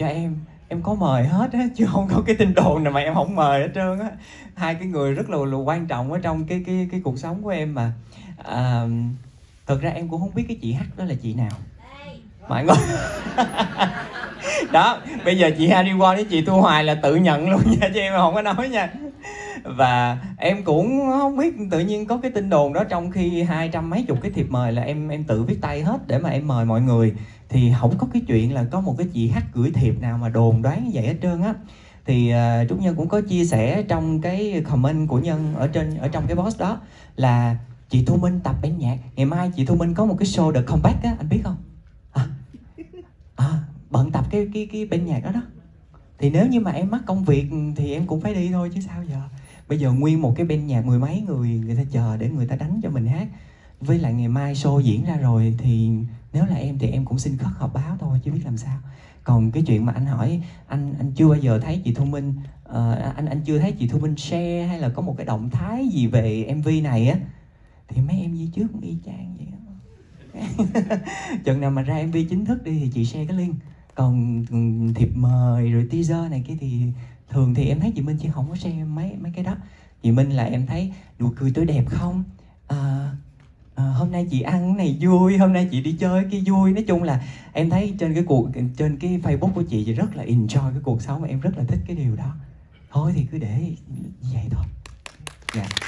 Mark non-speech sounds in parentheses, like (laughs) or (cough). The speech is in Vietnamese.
cho em em có mời hết á chứ không có cái tin đồn nào mà em không mời hết trơn á. Hai cái người rất là, là quan trọng ở trong cái cái cái cuộc sống của em mà. À, thật ra em cũng không biết cái chị hát đó là chị nào. Mọi người (laughs) đó bây giờ chị Harry Won với chị Thu Hoài là tự nhận luôn nha chứ em không có nói nha. Và em cũng không biết tự nhiên có cái tin đồn đó trong khi hai trăm mấy chục cái thiệp mời là em em tự viết tay hết để mà em mời mọi người. Thì không có cái chuyện là có một cái chị hát gửi thiệp nào mà đồn đoán như vậy hết trơn á. Thì uh, trúc nhân cũng có chia sẻ trong cái comment của nhân ở trên ở trong cái post đó là chị thu minh tập bên nhạc ngày mai chị thu minh có một cái show the comeback á anh biết không? À, à, bận tập cái cái cái bên nhạc đó đó. Thì nếu như mà em mắc công việc thì em cũng phải đi thôi chứ sao giờ? Bây giờ nguyên một cái bên nhạc mười mấy người người ta chờ để người ta đánh cho mình hát. Với lại ngày mai show diễn ra rồi thì nếu là em thì em cũng xin khất họp báo thôi chứ biết làm sao. Còn cái chuyện mà anh hỏi anh anh chưa bao giờ thấy chị thu minh uh, anh anh chưa thấy chị thu minh share hay là có một cái động thái gì về mv này á thì mấy em đi trước cũng y chang vậy (laughs) chừng nào mà ra mv chính thức đi thì chị share cái link. Còn ừ, thiệp mời rồi teaser này kia thì thường thì em thấy chị minh chỉ không có xem mấy mấy cái đó. Chị minh là em thấy nụ cười tôi đẹp không? À, à, hôm nay chị ăn cái này vui hôm nay chị đi chơi cái vui. Nói chung là em thấy trên cái cuộc trên cái facebook của chị thì rất là enjoy cái cuộc sống và em rất là thích cái điều đó. Thôi thì cứ để vậy thôi. Dạ. yeah.